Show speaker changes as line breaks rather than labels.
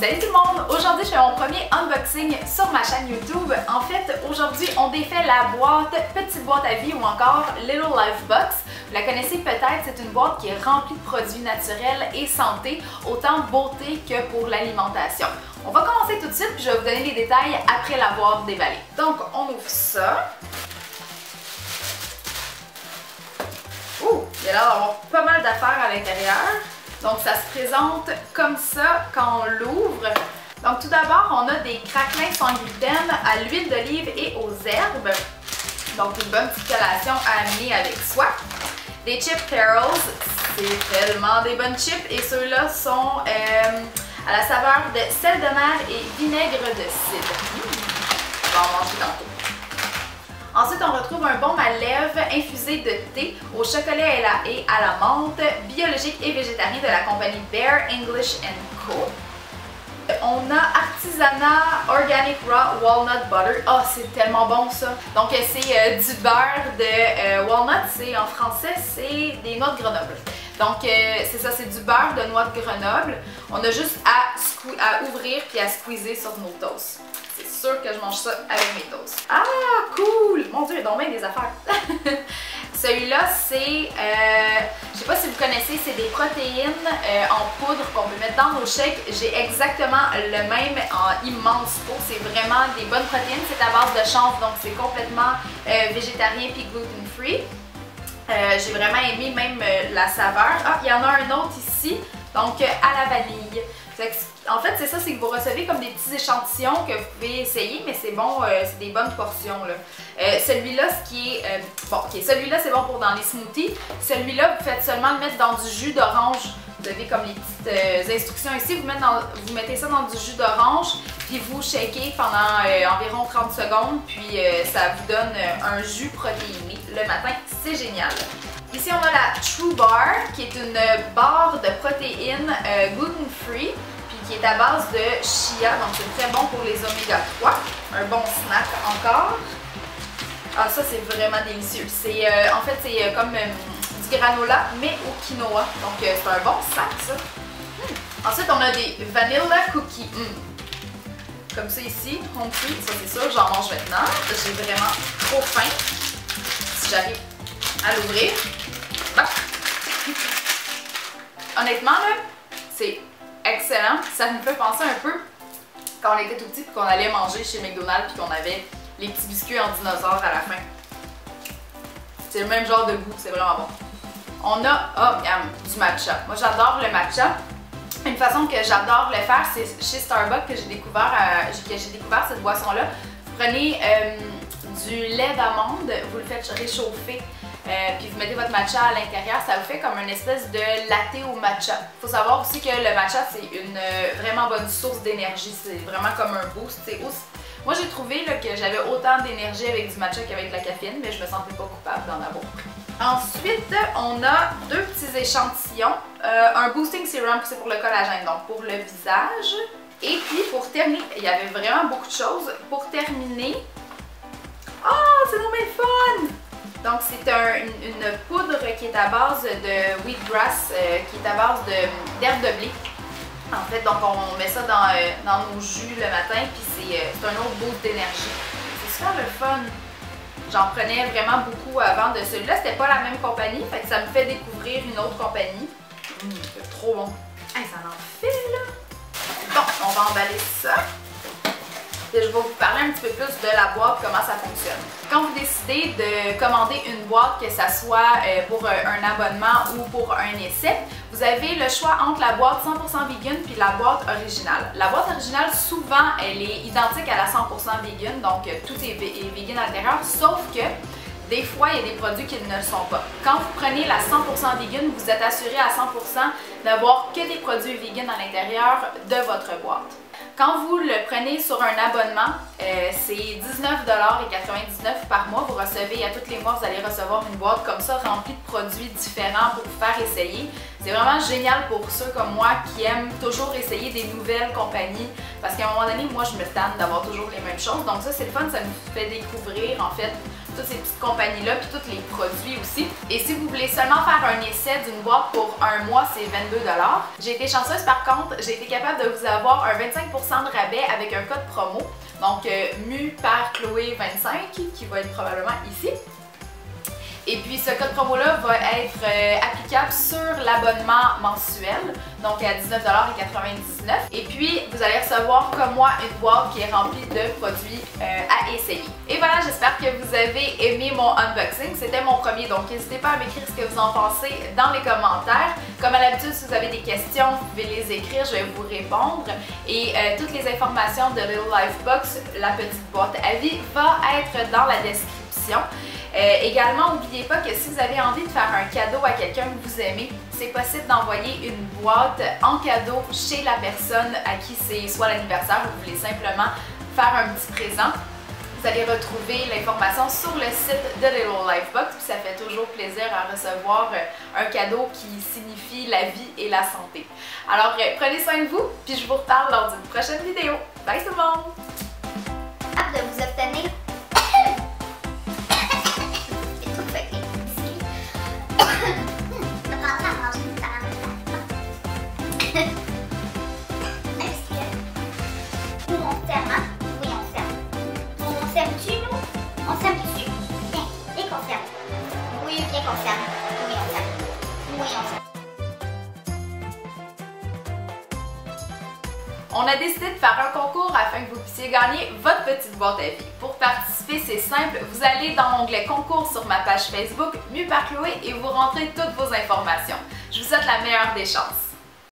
Salut tout le monde! Aujourd'hui, je fais mon premier unboxing sur ma chaîne YouTube. En fait, aujourd'hui, on défait la boîte Petite boîte à vie ou encore Little Life Box. Vous la connaissez peut-être, c'est une boîte qui est remplie de produits naturels et santé, autant beauté que pour l'alimentation. On va commencer tout de suite, puis je vais vous donner les détails après l'avoir déballé. Donc, on ouvre ça. Ouh! Il a l'air pas mal d'affaires à l'intérieur. Donc ça se présente comme ça quand on l'ouvre. Donc tout d'abord, on a des craquelins sans gluten à l'huile d'olive et aux herbes. Donc une bonne petite collation à amener avec soi. Des chips Carols, c'est tellement des bonnes chips et ceux-là sont euh, à la saveur de sel de mer et vinaigre de cidre. On va en manger tantôt. Ensuite, on retrouve un baume à lèvres infusé de thé chocolat et à la menthe, biologique et végétarien de la compagnie Bear English Co. On a Artisanat Organic Raw Walnut Butter. Oh, c'est tellement bon ça! Donc, c'est euh, du beurre de euh, walnut. C'est en français, c'est des noix de Grenoble. Donc, euh, c'est ça, c'est du beurre de noix de Grenoble. On a juste à, à ouvrir puis à squeezer sur nos toasts sûr que je mange ça avec mes toasts. Ah, cool! Mon dieu, il y des affaires. Celui-là, c'est, euh, je sais pas si vous connaissez, c'est des protéines euh, en poudre qu'on peut mettre dans nos shakes. J'ai exactement le même en immense pot. C'est vraiment des bonnes protéines. C'est à base de chanvre, donc c'est complètement euh, végétarien puis gluten-free. J'ai vraiment aimé même la saveur. Ah, il y en a un autre ici, donc à la vanille. En fait, c'est ça, c'est que vous recevez comme des petits échantillons que vous pouvez essayer, mais c'est bon, euh, c'est des bonnes portions. Là. Euh, celui-là, ce qui est... Euh, bon, ok, celui-là, c'est bon pour dans les smoothies. Celui-là, vous faites seulement le mettre dans du jus d'orange. Vous avez comme les petites instructions ici. Vous, mettez vous mettez ça dans du jus d'orange, puis vous shakez pendant environ 30 secondes, puis ça vous donne un jus protéiné le matin. C'est génial. Ici, on a la True Bar, qui est une barre de protéines gluten-free qui est à base de chia, donc c'est très bon pour les oméga 3. Un bon snack encore. Ah ça c'est vraiment délicieux. C'est euh, en fait c'est euh, comme euh, du granola mais au quinoa. Donc c'est un bon snack ça. Hmm. Ensuite on a des vanilla cookies. Hmm. Comme ça ici, home ça c'est sûr, j'en mange maintenant. J'ai vraiment trop faim. Si j'arrive à l'ouvrir. Honnêtement là, c'est excellent. Ça nous fait penser un peu quand on était tout petit et qu'on allait manger chez McDonald's puis qu'on avait les petits biscuits en dinosaure à la fin. C'est le même genre de goût, c'est vraiment bon. On a, oh, du matcha. Moi, j'adore le matcha. Une façon que j'adore le faire, c'est chez Starbucks que j'ai découvert, euh, découvert cette boisson-là. Vous prenez euh, du lait d'amande, vous le faites réchauffer euh, puis vous mettez votre matcha à l'intérieur, ça vous fait comme une espèce de latte au matcha. Faut savoir aussi que le matcha, c'est une euh, vraiment bonne source d'énergie. C'est vraiment comme un boost. Moi, j'ai trouvé que j'avais autant d'énergie avec du matcha qu'avec de la caféine, mais je me sentais pas coupable d'en avoir pris. Ensuite, on a deux petits échantillons. Euh, un boosting serum, c'est pour le collagène, donc pour le visage. Et puis, pour terminer, il y avait vraiment beaucoup de choses. Pour terminer... Oh, c'est donc fun! Donc, c'est une, poudre qui est à base de wheatgrass, euh, qui est à base d'herbe de, blé. En fait, donc on met ça dans, euh, nos jus le matin, puis euh, c'est un autre boost d'énergie. C'est super le fun. J'en prenais vraiment beaucoup avant de celui-là. C'était pas la même compagnie, fait que ça me fait découvrir une autre compagnie. Mmh, c'est trop bon. Hey, ça en fait là! Bon, on va emballer ça je vais vous parler un petit peu plus de la boîte, comment ça fonctionne. Quand vous décidez de commander une boîte, que ça soit euh, pour euh, un abonnement ou pour un essai, vous avez le choix entre la boîte 100% vegan puis la boîte originale. La boîte originale, souvent, elle est identique à la 100% vegan, donc euh, tout est, vegan à l'intérieur, sauf que des fois, il y a des produits qui ne le sont pas. Quand vous prenez la 100% vegan, vous êtes assuré à 100% d'avoir que des produits vegan à l'intérieur de votre boîte. Quand vous le prenez sur un abonnement, euh, c'est 19,99$ par mois. Vous recevez, à tous les mois, vous allez recevoir une boîte comme ça remplie de produits différents pour vous faire essayer. C'est vraiment génial pour ceux comme moi qui aiment toujours essayer des nouvelles compagnies parce qu'à un moment donné, moi je me tanne d'avoir toujours les mêmes choses. Donc ça c'est le fun, ça me fait découvrir en fait toutes ces petites compagnies-là, puis tous les produits aussi. Et si vous voulez seulement faire un essai d'une boîte pour un mois, c'est 22 J'ai été chanceuse par contre, j'ai été capable de vous avoir un 25% de rabais avec un code promo. Donc, euh, mu par Chloé25, qui va être probablement ici. Et puis ce code promo-là va être euh, applicable sur l'abonnement mensuel, donc à 19,99$. Et puis vous allez recevoir comme moi une boîte qui est remplie de produits euh, à essayer. Et voilà, j'espère que vous avez aimé mon unboxing. C'était mon premier, donc n'hésitez pas à m'écrire ce que vous en pensez dans les commentaires. Comme à l'habitude, si vous avez des questions, vous pouvez les écrire, je vais vous répondre. Et euh, toutes les informations de Little Life Box, la petite boîte à vie, va être dans la description. Euh, également, n'oubliez pas que si vous avez envie de faire un cadeau à quelqu'un que vous aimez, c'est possible d'envoyer une boîte en cadeau chez la personne à qui c'est soit l'anniversaire ou vous voulez simplement faire un petit présent. Vous allez retrouver l'information sur le site de Little Life Box, puis ça fait toujours plaisir à recevoir euh, un cadeau qui signifie la vie et la santé. Alors, euh, prenez soin de vous, puis je vous reparle lors d'une prochaine vidéo. Bye tout le monde! On a décidé de faire un concours afin que vous puissiez gagner votre petite boîte à vie. Pour participer, c'est simple, vous allez dans l'onglet concours sur ma page Facebook, Mu par Chloé, et vous rentrez toutes vos informations. Je vous souhaite la meilleure des chances.